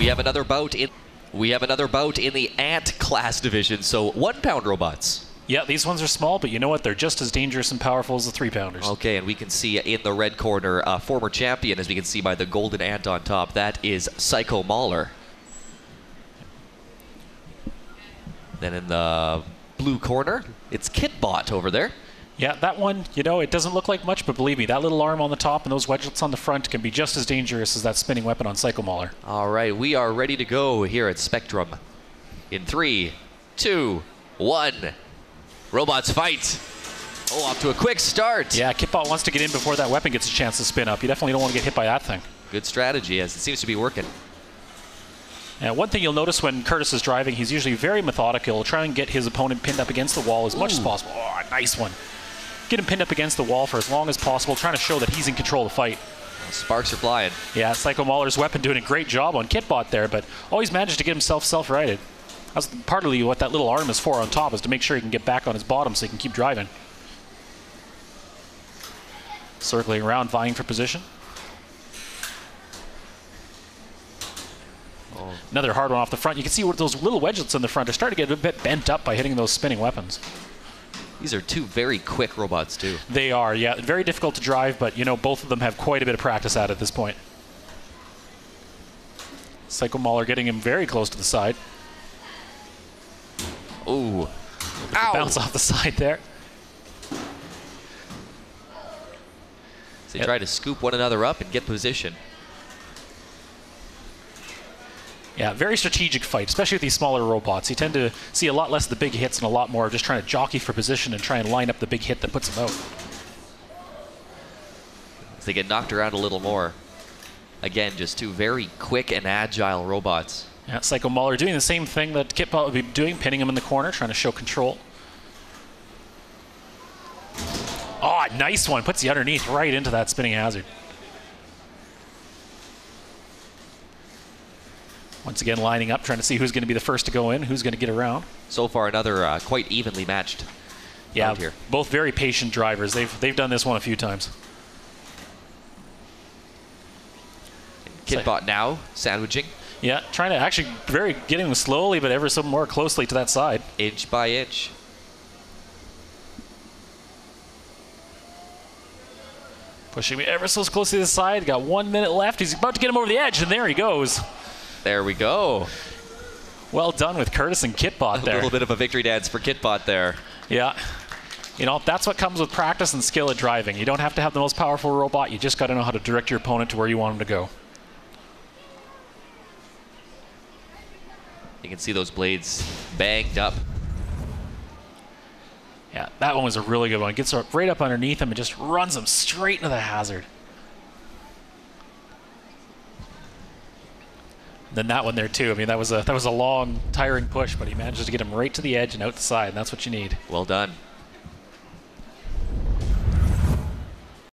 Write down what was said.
We have another bout in. We have another bout in the ant class division. So one pound robots. Yeah, these ones are small, but you know what? They're just as dangerous and powerful as the three pounders. Okay, and we can see in the red corner, uh, former champion, as we can see by the golden ant on top. That is Psychomauler. Then in the blue corner, it's Kitbot over there. Yeah, that one, you know, it doesn't look like much, but believe me, that little arm on the top and those wedgelets on the front can be just as dangerous as that spinning weapon on Psychomauler. All right, we are ready to go here at Spectrum. In three, two, one. Robots fight. Oh, off to a quick start. Yeah, Kitbot wants to get in before that weapon gets a chance to spin up. You definitely don't want to get hit by that thing. Good strategy, as it seems to be working. Yeah, one thing you'll notice when Curtis is driving, he's usually very methodical. He'll try and get his opponent pinned up against the wall as much as possible. Oh, nice one. Get him pinned up against the wall for as long as possible, trying to show that he's in control of the fight. Sparks are flying. Yeah, Psychomauler's weapon doing a great job on Kitbot there, but always managed to get himself self-righted. That's partly what that little arm is for on top, is to make sure he can get back on his bottom so he can keep driving. Circling around, vying for position. Oh. Another hard one off the front. You can see what those little wedgelets in the front are starting to get a bit bent up by hitting those spinning weapons. These are two very quick robots, too. They are, yeah. Very difficult to drive, but, you know, both of them have quite a bit of practice at at this point. Psychomauler getting him very close to the side. Ooh. Ow! Bounce off the side there. So they try to scoop one another up and get position. Yeah, very strategic fight, especially with these smaller robots. You tend to see a lot less of the big hits and a lot more of just trying to jockey for position and try and line up the big hit that puts them out. As they get knocked around a little more. Again, just two very quick and agile robots. Yeah, Psychomauler doing the same thing that Kitbot would be doing, pinning him in the corner, trying to show control. Oh, nice one. Puts the underneath right into that spinning hazard. Once again, lining up, trying to see who's going to be the first to go in, who's going to get around. So far, another uh, quite evenly matched Yeah, here. both very patient drivers. They've they've done this one a few times. Kitbot now sandwiching Yeah, trying to actually very getting slowly, but ever so more closely to that side. inch by inch. Pushing me ever so close to the side. Got one minute left. He's about to get him over the edge, and there he goes. There we go. Well done with Curtis and Kitbot there. A little bit of a victory dance for Kitbot there. Yeah. You know, that's what comes with practice and skill at driving. You don't have to have the most powerful robot. You just got to know how to direct your opponent to where you want him to go. You can see those blades banged up. Yeah, that one was a really good one. Gets right up underneath him and just runs him straight into the hazard. Then that one there too. I mean, that was a that was a long, tiring push, but he manages to get him right to the edge and out the side, and that's what you need. Well done.